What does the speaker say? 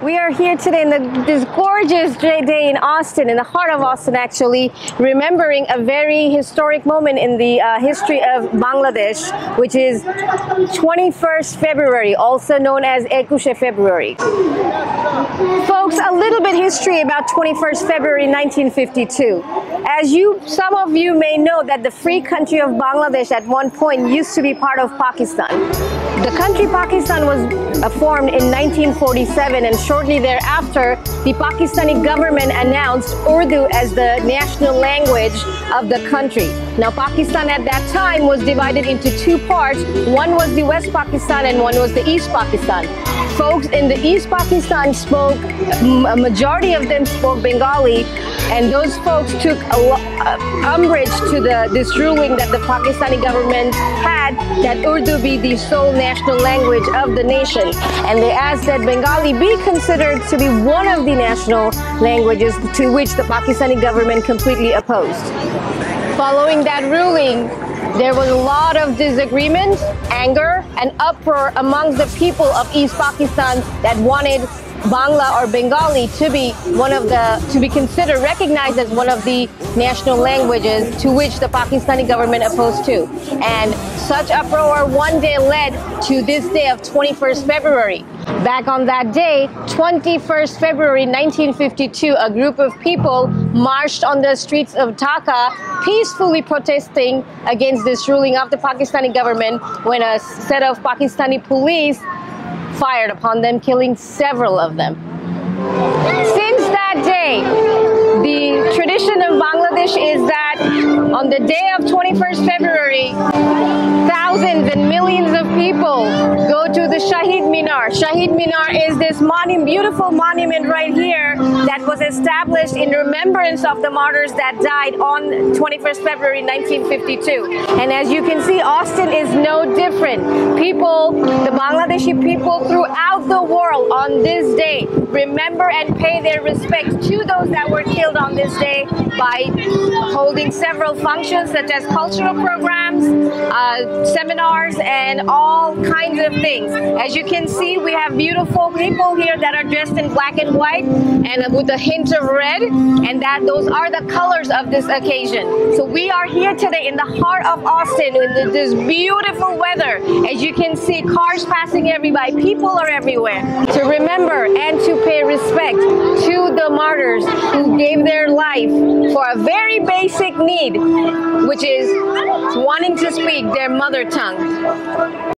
We are here today in the, this gorgeous day in Austin, in the heart of Austin actually, remembering a very historic moment in the uh, history of Bangladesh, which is 21st February, also known as Ekushe February. Folks, a little bit history about 21st February 1952. As you, some of you may know that the free country of Bangladesh at one point used to be part of Pakistan. The country Pakistan was uh, formed in 1947 and shortly thereafter, the Pakistani government announced Urdu as the national language of the country. Now, Pakistan at that time was divided into two parts. One was the West Pakistan and one was the East Pakistan. Folks in the East Pakistan spoke, a majority of them spoke Bengali, and those folks took uh, umbrage to the, this ruling that the Pakistani government had that Urdu be the sole national language of the nation. And they asked that Bengali be considered to be one of the national languages to which the Pakistani government completely opposed. Following that ruling, there was a lot of disagreement, anger, and uproar amongst the people of East Pakistan that wanted Bangla or Bengali to be one of the to be considered recognized as one of the national languages to which the Pakistani government opposed to. And such uproar one day led to this day of 21st February. Back on that day, 21st February 1952, a group of people marched on the streets of Dhaka peacefully protesting against this ruling of the Pakistani government when a set of Pakistani police fired upon them, killing several of them. Since that day, the tradition of Bangladesh is that on the day of 21st February, thousands and millions of people the Shahid Minar. Shahid Minar is this beautiful monument right here that was established in remembrance of the martyrs that died on 21st February 1952. And as you can see, Austin is no different. People, the Bangladeshi people throughout the world on this day remember and pay their respects to those that were killed on this day by holding several functions such as cultural programs, uh, seminars, and all kinds of things. As you can see, we have beautiful people here that are dressed in black and white and with a hint of red, and that those are the colors of this occasion. So we are here today in the heart of Austin in this beautiful weather. As you can see, cars passing everywhere, people are everywhere. To remember and to pay respect to the martyrs who gave their life for a very basic need, which is wanting to speak their mother tongue.